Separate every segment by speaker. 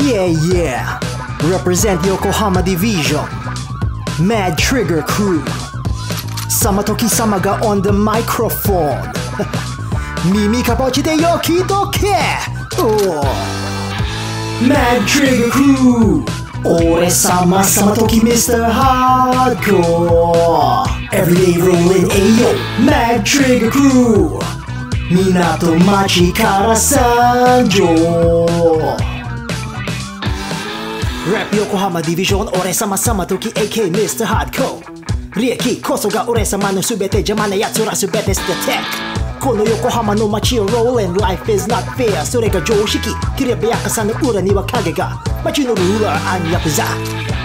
Speaker 1: Yeah, yeah. Represent Yokohama Division. Mad Trigger Crew. sama toki sama ga on the microphone. 耳かぼちでよきどけ oh. Mad Trigger Crew. 俺様様時 Mr. Hardcore. Everyday rolling Ayo. Mad Trigger Crew. 港町から参上 Rap 横浜ディビジョン俺様様時 AK Mr. Hardcore. 利益こそが俺様の全て邪魔な奴ら全て捨ててこの横浜の街を Rolling Life is not fair. それが常識きればやかさの裏には影が街のルーラーアンヤクザ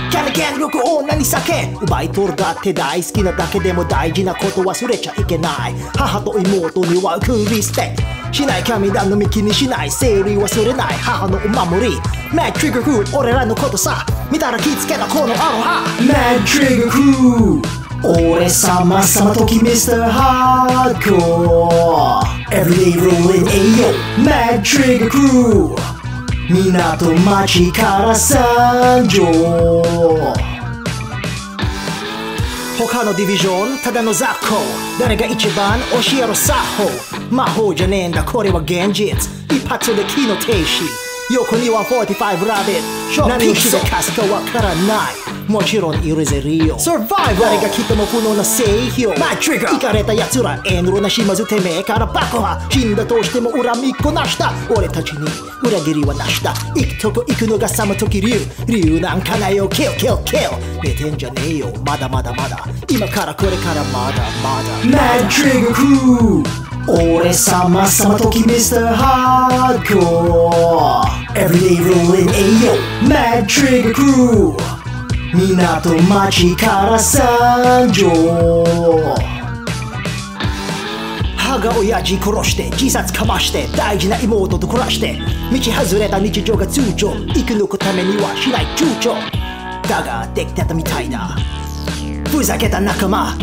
Speaker 1: キャラ権力女に酒奪い取るだって大好きなだけでも大事なこと忘れちゃいけない母と妹にはクリスペクしない神のみ気にしないセー生理忘れない母のお守り。メッチグフー俺らのことさ。見たら気付けたこのアロハ。メッチグフー俺様様きミスターハーコー
Speaker 2: エブリィーローリンエイヨーメッチグフー
Speaker 1: 港町から参上他のディビジョンただの雑魚誰が一番教えろ作法魔法じゃねえんだこれは現実一発で気の停止横には45ラビット何をしでかすかわからないもちろんいるぜリオ Survival 誰が来ても不能な制御 My trigger イかれた奴ら遠慮なしまずてめえから爆破死んだとしても恨みっこなした。俺たちに裏切りはなしだ行くとこ行くのがさまとき流流なんかないよ。Kill kill kill 寝てんじゃねえよ。まだまだまだ。今からこれからまだまだ。Mad Trigger Crew 俺様様時 Mr. Hardcore Everyday rolling Ayo Mad Trigger Crew 港町から参上母が親父殺して自殺かまして大事な妹と暮らして。道外れた日常が通常生き抜くためにはしない躊躇。だができてたみたいだふざけた仲間。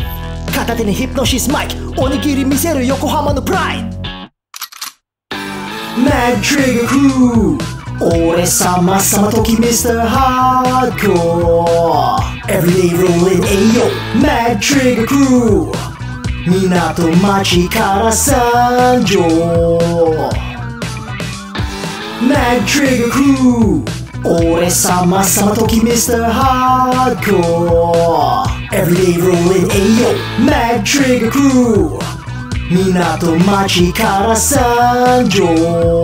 Speaker 1: 片手にヒプノシスマイク。おにぎり見せる横浜のプライド。Mad Trigger Crew 俺様様時 Mr. Hardcore Everyday rolling Ayo Mad Trigger Crew 港町から参上 Mad Trigger Crew 俺様様時 Mr. Hardcore Everyday rolling Ayo Mad Trigger Crew 港町から参上